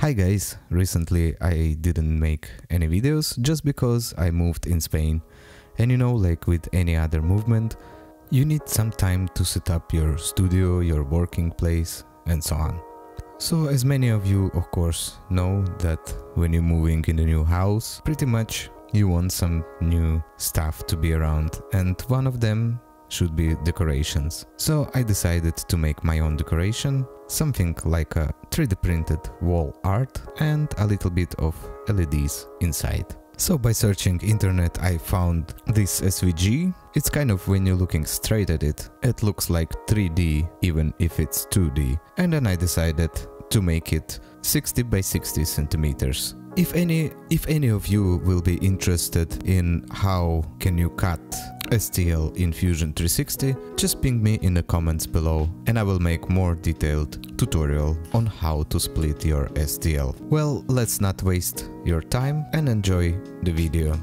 Hi guys, recently I didn't make any videos just because I moved in Spain and you know like with any other movement you need some time to set up your studio, your working place and so on. So as many of you of course know that when you're moving in a new house pretty much you want some new stuff to be around and one of them should be decorations. So I decided to make my own decoration, something like a 3D printed wall art and a little bit of LEDs inside. So by searching internet I found this SVG. It's kind of when you're looking straight at it, it looks like 3D even if it's 2D. And then I decided to make it 60 by 60 centimeters. If any if any of you will be interested in how can you cut STL in Fusion 360, just ping me in the comments below and I will make more detailed tutorial on how to split your STL. Well, let's not waste your time and enjoy the video.